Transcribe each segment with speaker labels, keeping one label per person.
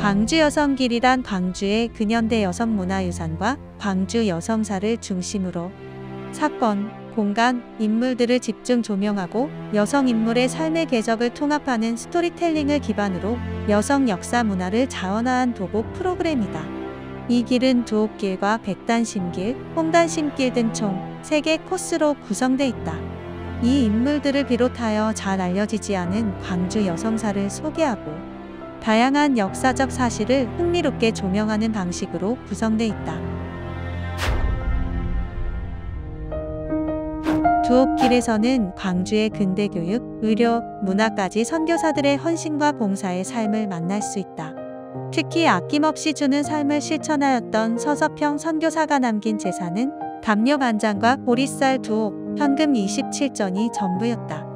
Speaker 1: 광주 여성 기리단 광주의 근현대 여성 문화유산과 광주 여성사를 중심으로 사건, 공간, 인물들을 집중 조명하고 여성 인물의 삶의 궤적을 통합하는 스토리텔링을 기반으로 여성 역사 문화를 자원화한 도곡 프로그램이다. 이 길은 두옥길과 백단심길, 홍단심길 등 총 3개 코스로 구성돼 있다. 이 인물들을 비롯하여 잘 알려지지 않은 광주 여성사를 소개하고 다양한 역사적 사실을 흥미롭게 조명하는 방식으로 구성돼 있다. 두옥길에서는 광주의 근대 교육, 의료, 문화까지 선교사들의 헌신과 봉사의 삶을 만날 수 있다. 특히 아낌없이 주는 삶을 실천하였던 서서평 선교사가 남긴 재산은 담요 반장과 보리쌀 두옥, 현금 27전이 전부였다.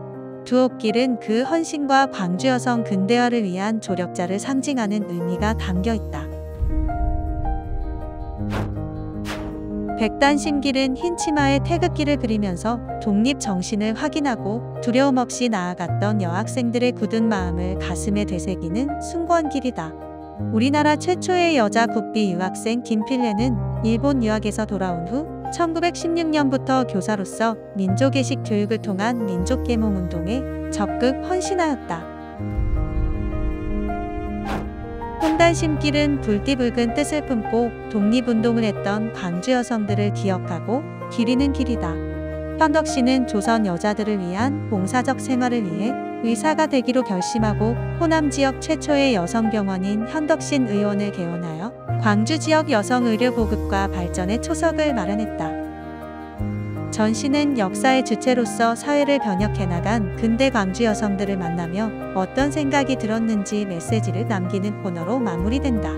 Speaker 1: 두옥길은 그 헌신과 광주 여성 근대화를 위한 조력자를 상징하는 의미가 담겨 있다. 백단심길은 흰 치마에 태극기를 그리면서 독립 정신을 확인하고 두려움 없이 나아갔던 여학생들의 굳은 마음을 가슴에 되새기는 숭고한 길이다. 우리나라 최초의 여자 국비 유학생 김필레는 일본 유학에서 돌아온 후 1916년부터 교사로서 민족의식 교육을 통한 민족계몽 운동에 적극 헌신하였다. 홍단심길은 불띠붉은 뜻을 품고 독립운동을 했던 광주 여성들을 기억하고 기리는 길이다. 현덕 씨는 조선 여자들을 위한 봉사적 생활을 위해 의사가 되기로 결심하고 호남 지역 최초의 여성병원인 현덕신 의원을 개원하여 광주 지역 여성 의료 보급과 발전의 초석을 마련했다. 전시는 역사의 주체로서 사회를 변혁해 나간 근대 광주 여성들을 만나며 어떤 생각이 들었는지 메시지를 남기는 코너로 마무리된다.